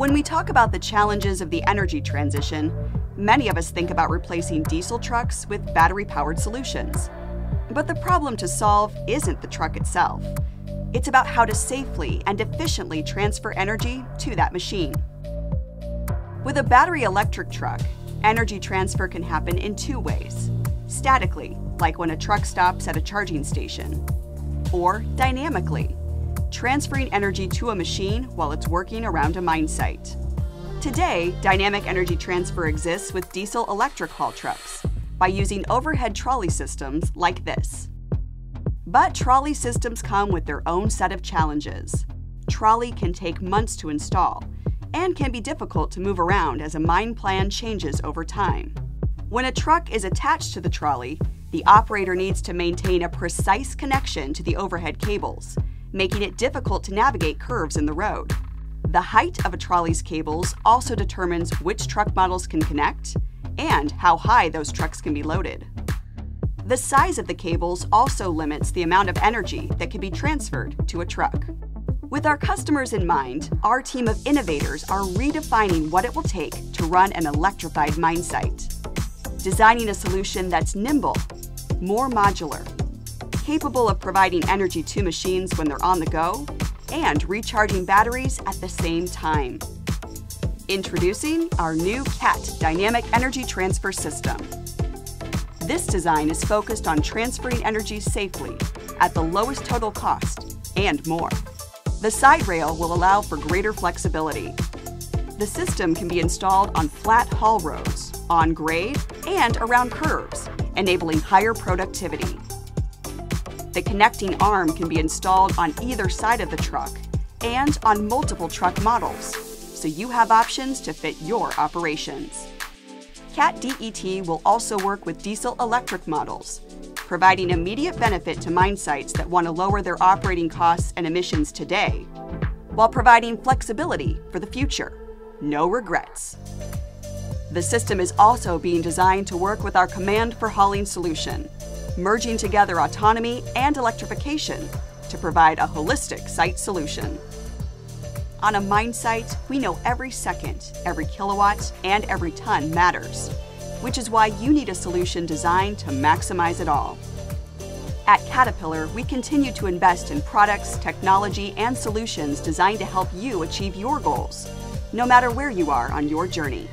When we talk about the challenges of the energy transition, many of us think about replacing diesel trucks with battery powered solutions. But the problem to solve isn't the truck itself. It's about how to safely and efficiently transfer energy to that machine. With a battery electric truck, energy transfer can happen in two ways statically, like when a truck stops at a charging station, or dynamically, transferring energy to a machine while it's working around a mine site. Today, dynamic energy transfer exists with diesel electric haul trucks by using overhead trolley systems like this. But trolley systems come with their own set of challenges. Trolley can take months to install and can be difficult to move around as a mine plan changes over time. When a truck is attached to the trolley, the operator needs to maintain a precise connection to the overhead cables, making it difficult to navigate curves in the road. The height of a trolley's cables also determines which truck models can connect and how high those trucks can be loaded. The size of the cables also limits the amount of energy that can be transferred to a truck. With our customers in mind, our team of innovators are redefining what it will take to run an electrified mine site. Designing a solution that's nimble, more modular, capable of providing energy to machines when they're on the go, and recharging batteries at the same time. Introducing our new CAT Dynamic Energy Transfer System. This design is focused on transferring energy safely, at the lowest total cost, and more. The side rail will allow for greater flexibility. The system can be installed on flat haul roads, on grade, and around curves, enabling higher productivity. The connecting arm can be installed on either side of the truck and on multiple truck models, so you have options to fit your operations. CAT DET will also work with diesel electric models, providing immediate benefit to mine sites that want to lower their operating costs and emissions today, while providing flexibility for the future. No regrets. The system is also being designed to work with our Command for Hauling solution, merging together autonomy and electrification to provide a holistic site solution. On a mine site, we know every second, every kilowatt, and every ton matters, which is why you need a solution designed to maximize it all. At Caterpillar, we continue to invest in products, technology, and solutions designed to help you achieve your goals, no matter where you are on your journey.